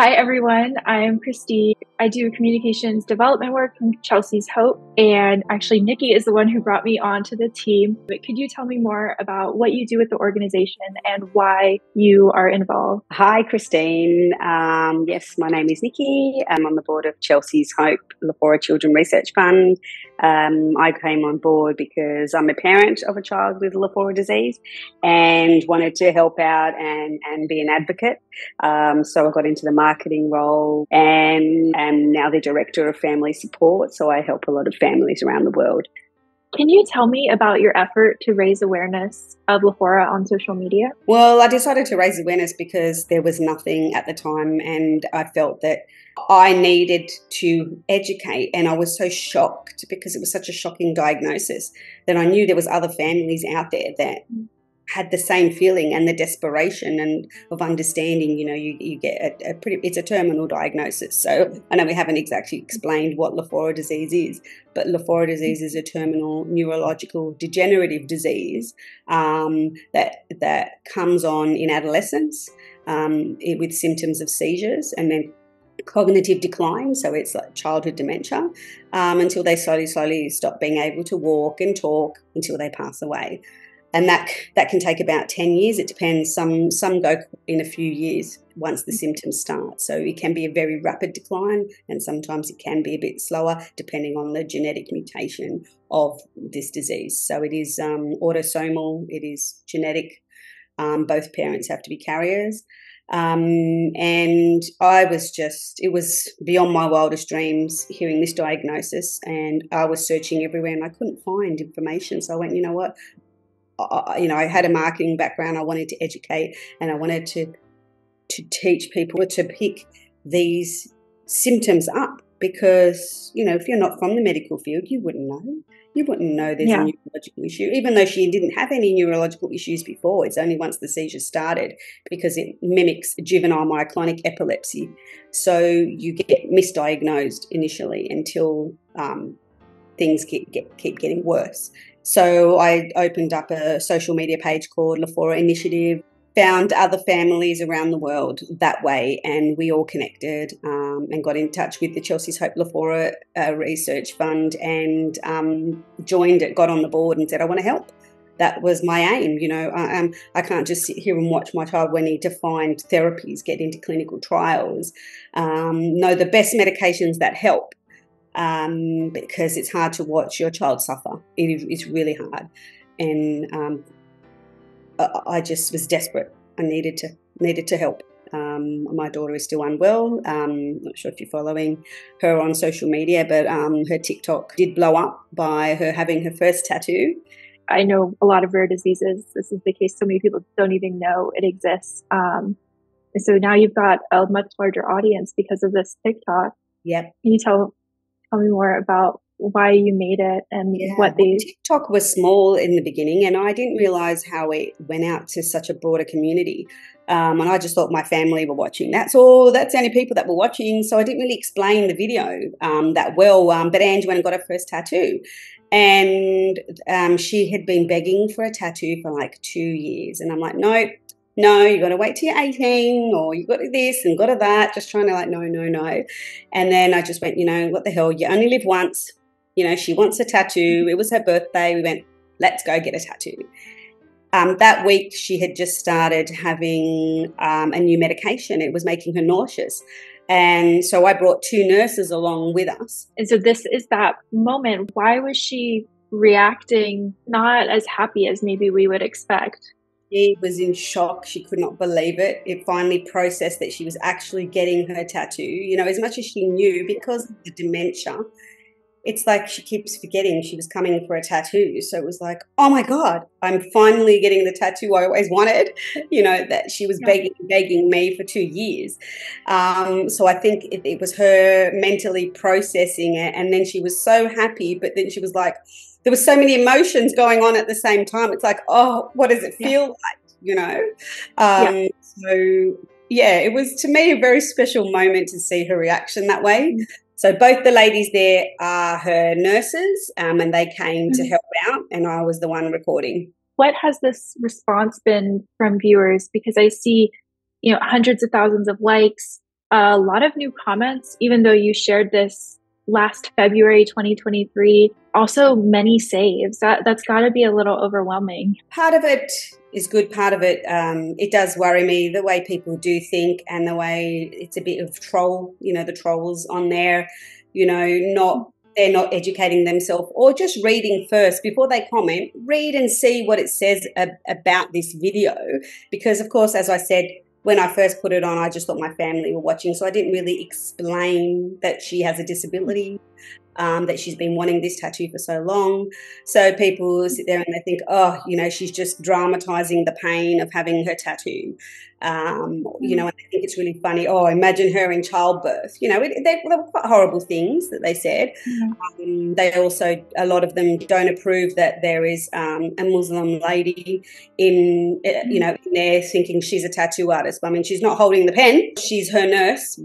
Hi, everyone. I'm Christine. I do communications development work from Chelsea's Hope. And actually, Niki is the one who brought me onto the team. But could you tell me more about what you do with the organization and why you are involved? Hi, Christine. Um, yes, my name is Niki. I'm on the board of Chelsea's Hope Lafora Children Research Fund. Um, I came on board because I'm a parent of a child with Lafora disease and wanted to help out and, and be an advocate. Um, so I got into the marketing role and am now the director of family support. So I help a lot of families around the world. Can you tell me about your effort to raise awareness of Lafora on social media? Well, I decided to raise awareness because there was nothing at the time, and I felt that I needed to educate. And I was so shocked because it was such a shocking diagnosis that I knew there was other families out there that mm. Had the same feeling and the desperation and of understanding. You know, you, you get a, a, pretty, it's a terminal diagnosis. So I know we haven't exactly explained what Lafora disease is, but Lafora disease is a terminal neurological degenerative disease um, that that comes on in adolescence um, with symptoms of seizures and then cognitive decline, so it's like childhood dementia, um, until they slowly, slowly stop being able to walk and talk until they pass away and that that can take about 10 years. It depends. Some some go in a few years once the symptoms start. So it can be a very rapid decline and sometimes it can be a bit slower depending on the genetic mutation of this disease. So it is um, autosomal. It is genetic. Um, both parents have to be carriers. Um, and I was just, it was beyond my wildest dreams hearing this diagnosis. And I was searching everywhere and I couldn't find information. So I went, you know what? You know, I had a marketing background. I wanted to educate and I wanted to to teach people to pick these symptoms up because you know if you're not from the medical field, you wouldn't know. You wouldn't know there's yeah. a neurological issue, even though she didn't have any neurological issues before. It's only once the seizure started because it mimics juvenile myoclonic epilepsy. So you get misdiagnosed initially until um, things get, get, keep getting worse. So I opened up a social media page called Lafora Initiative, found other families around the world that way, and we all connected um, and got in touch with the Chelsea's Hope Lafora uh, Research Fund and um, joined it, got on the board and said, I want to help. That was my aim. You know, I, um, I can't just sit here and watch my child. We need to find therapies, get into clinical trials, um, know the best medications that help um, because it's hard to watch your child suffer. It is it's really hard, and um, I, I, just was desperate. I needed to needed to help. Um, my daughter is still unwell. Um, not sure if you're following her on social media, but um, her TikTok did blow up by her having her first tattoo. I know a lot of rare diseases. This is the case. So many people don't even know it exists. Um, and so now you've got a much larger audience because of this TikTok. Yep. Can you tell tell me more about why you made it and yeah, what they TikTok was small in the beginning and I didn't realize how it went out to such a broader community. Um, and I just thought my family were watching. That's all. That's the only people that were watching. So I didn't really explain the video um, that well. Um, but Ange went and got her first tattoo, and um, she had been begging for a tattoo for like two years. And I'm like, no, no, you got to wait till you're 18 or you got to this and got to that, just trying to like, no, no, no. And then I just went, you know, what the hell, you only live once. You know, she wants a tattoo. It was her birthday. We went, let's go get a tattoo. Um, that week, she had just started having um, a new medication. It was making her nauseous. And so I brought two nurses along with us. And so this is that moment. Why was she reacting not as happy as maybe we would expect? She was in shock. She could not believe it. It finally processed that she was actually getting her tattoo. You know, as much as she knew, because of the dementia, it's like she keeps forgetting she was coming for a tattoo. So it was like, oh my God, I'm finally getting the tattoo I always wanted. You know, that she was begging, begging me for two years. Um, so I think it, it was her mentally processing it. And then she was so happy, but then she was like, there were so many emotions going on at the same time. It's like, oh, what does it feel yeah. like? You know? Um, yeah. So, yeah, it was to me a very special moment to see her reaction that way. So, both the ladies there are her nurses, um, and they came mm-hmm. to help out, and I was the one recording. What has this response been from viewers? Because I see, you know, hundreds of thousands of likes, a lot of new comments, even though you shared this last February 2023. Also, many saves. That that's got to be a little overwhelming. Part of it is good. Part of it, um, it does worry me the way people do think and the way it's a bit of troll. You know, the trolls on there. You know, not they're not educating themselves or just reading first before they comment. Read and see what it says ab- about this video because, of course, as I said when I first put it on, I just thought my family were watching. So I didn't really explain that she has a disability um, that she's been wanting this tattoo for so long. So people sit there and they think, oh, you know, she's just dramatizing the pain of having her tattoo. Um, you know, and I think it's really funny. Oh, imagine her in childbirth. You know, it, they, they, were quite horrible things that they said. Mm-hmm. Um, they also, a lot of them don't approve that there is um, a Muslim lady in, uh, you know, in there thinking she's a tattoo artist. I mean, she's not holding the pen. She's her nurse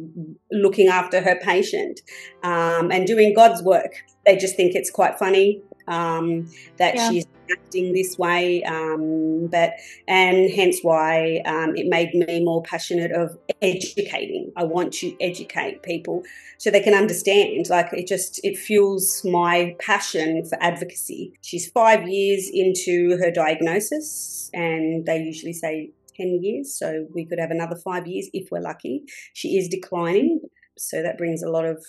looking after her patient um, and doing God's work. They just think it's quite funny um, that yeah. she's acting this way, um, but and hence why um, it made me more passionate of educating. I want to educate people so they can understand. Like it just it fuels my passion for advocacy. She's five years into her diagnosis, and they usually say 10 years, so we could have another five years if we're lucky. She is declining, so that brings a lot of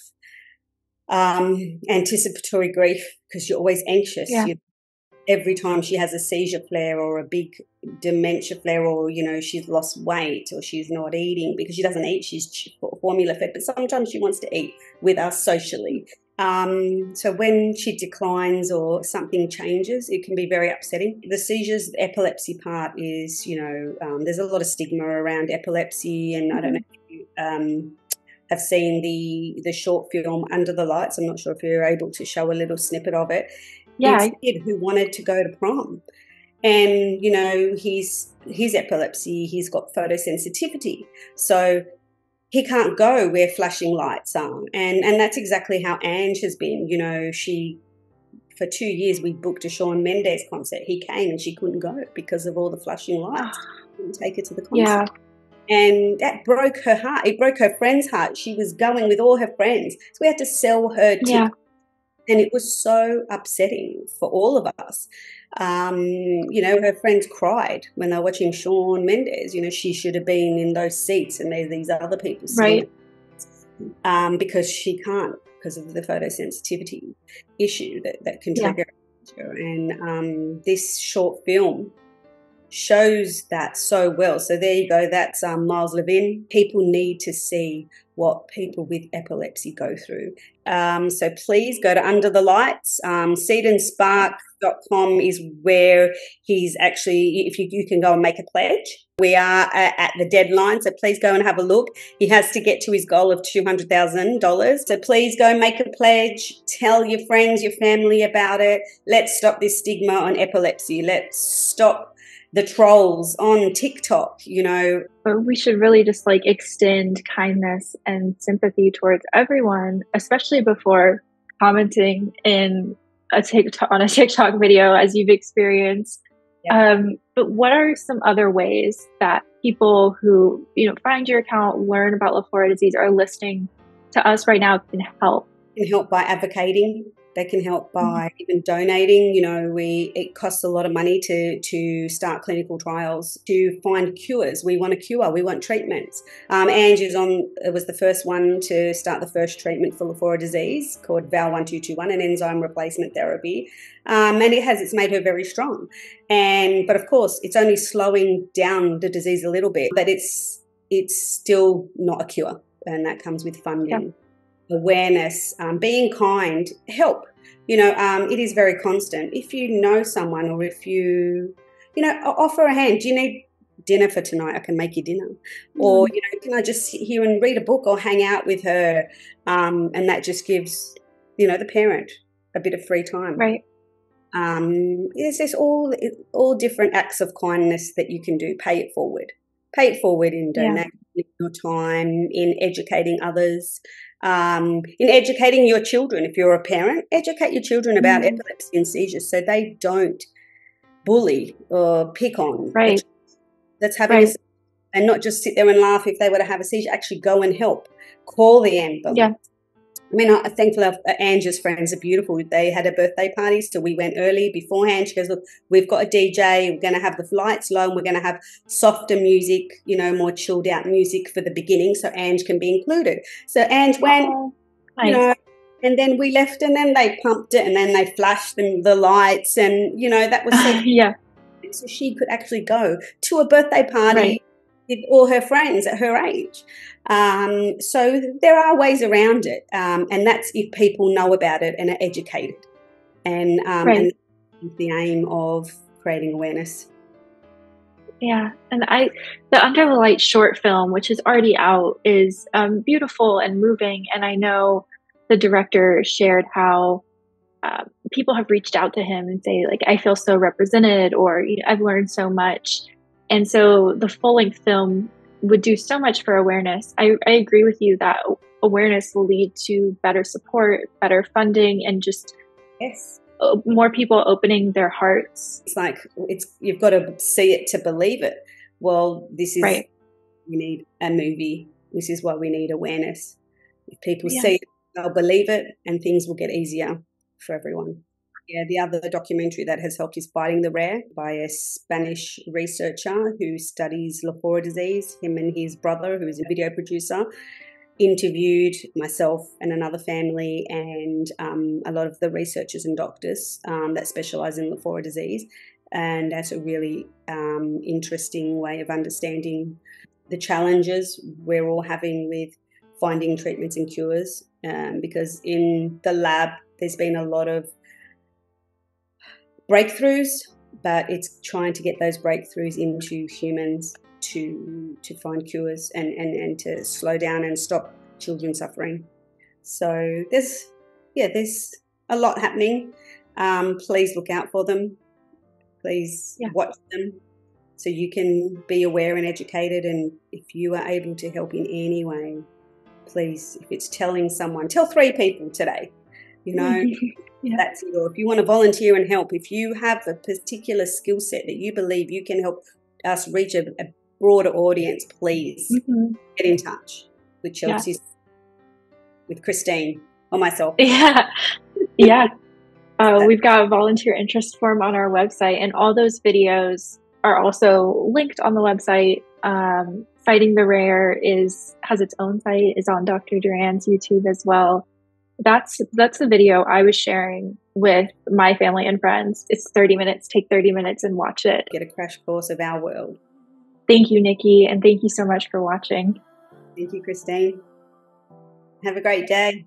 um, anticipatory grief because you're always anxious. Yeah. You, every time she has a seizure flare or a big dementia flare, or you know she's lost weight or she's not eating because she doesn't eat, she's formula fed. But sometimes she wants to eat with us socially. Um, so when she declines or something changes, it can be very upsetting. The seizures, the epilepsy part is, you know, um, there's a lot of stigma around epilepsy, and I don't know if you um, have seen the the short film Under the Lights. I'm not sure if you're able to show a little snippet of it. Yeah, it's kid who wanted to go to prom, and you know he's he's epilepsy. He's got photosensitivity, so he can't go where flashing lights are, and and that's exactly how Ange has been. You know, she for two years we booked a Shawn Mendes concert. He came and she couldn't go because of all the flashing lights. couldn't take her to the concert. Yeah. And that broke her heart. It broke her friend's heart. She was going with all her friends. So we had to sell her tickets. Yeah. And it was so upsetting for all of us. Um, you know, her friends cried when they were watching Shawn Mendes. You know, she should have been in those seats and there's these other people. Right. Um, because she can't because of the photosensitivity issue that, that can trigger. Yeah. And um, this short film shows that so well. So there you go. That's um, Miles Levine. People need to see what people with epilepsy go through. Um, so please go to Under the Lights. Um, seedandspark.com is where he's actually, if you, you can go and make a pledge. We are at the deadline, so please go and have a look. He has to get to his goal of $200,000. So please go make a pledge. Tell your friends, your family about it. Let's stop this stigma on epilepsy. Let's stop the trolls on TikTok, you know. But we should really just like extend kindness and sympathy towards everyone, especially before commenting in a TikTok on a TikTok video as you've experienced. Yeah. Um, but what are some other ways that people who you know find your account, learn about Lafora disease, are listening to us right now can help? Can help by advocating they can help mm-hmm. by mm-hmm. even donating. You know, we it costs a lot of money to to start clinical trials to find cures. We want a cure. We want treatments. Um, Ange's on was the first one to start the first treatment for Lafora disease called Val one two two one, an enzyme replacement therapy, um, and it has it's made her very strong. And but of course, it's only slowing down the disease a little bit, but it's it's still not a cure, and that comes with funding awareness, um, being kind, help. You know, um, it is very constant. If you know someone or if you, you know, offer a hand, do you need dinner for tonight? I can make you dinner. Mm. Or, you know, can I just sit here and read a book or hang out with her? Um, and that just gives, you know, the parent a bit of free time. Right. Um, there's, there's all all different acts of kindness that you can do. Pay it forward. Pay it forward in donating yeah. your time, in educating others um, in educating your children. If you're a parent, educate your children about mm. epilepsy and seizures so they don't bully or pick on. Right. That's having right. and not just sit there and laugh if they were to have a seizure. Actually, go and help. Call the ambulance. Yeah. I mean, I thankfully uh, Ange's friends are beautiful. They had a birthday party, so we went early beforehand. She goes, "Look, we've got a DJ. We're going to have the lights low, and we're going to have softer music, you know, more chilled out music for the beginning, so Ange can be included." So Ange went, oh, nice. you know, and then we left, and then they pumped it, and then they flashed them the lights, and you know that was so yeah. So she could actually go to a birthday party. Right with all her friends at her age. Um, so there are ways around it, um, and that's if people know about it and are educated, and, um, right. and the aim of creating awareness. Yeah, and I, the Under the Light short film, which is already out, is um, beautiful and moving. And I know the director shared how uh, people have reached out to him and say like, "I feel so represented," or "I've learned so much." And so the full length film would do so much for awareness. I, I agree with you that awareness will lead to better support, better funding, and just yes, uh, more people opening their hearts. It's like it's you've got to see it to believe it. Well, this is right. we need a movie. This is why we need awareness. If people see it, they'll believe it, and things will get easier for everyone. Yeah, the other documentary that has helped is Fighting the Rare by a Spanish researcher who studies Lafora disease. Him and his brother, who is a video producer, interviewed myself and another family and um, a lot of the researchers and doctors um, that specialize in Lafora disease. And that's a really um, interesting way of understanding the challenges we're all having with finding treatments and cures. Um, because in the lab, there's been a lot of breakthroughs, but it's trying to get those breakthroughs into humans to to find cures and, and, and to slow down and stop children suffering. So there's yeah, there's a lot happening. Um, please look out for them. Please yeah. watch them so you can be aware and educated. And if you are able to help in any way, please, if it's telling someone, tell three people today. You know, yeah. that's it. Or if you want to volunteer and help, if you have a particular skill set that you believe you can help us reach a, a broader audience, please mm-hmm. get in touch with Chelsea, yeah. with Christine or myself. Yeah, yeah. Uh, we've got a volunteer interest form on our website, and all those videos are also linked on the website. Um, Fighting the Rare is has its own site, is on Dr. Duran's YouTube as well that's that's the video I was sharing with my family and friends. It's 30 minutes. Take 30 minutes and watch it. Get a crash course of our world. Thank you, Niki, and thank you so much for watching. Thank you, Christine. Have a great day.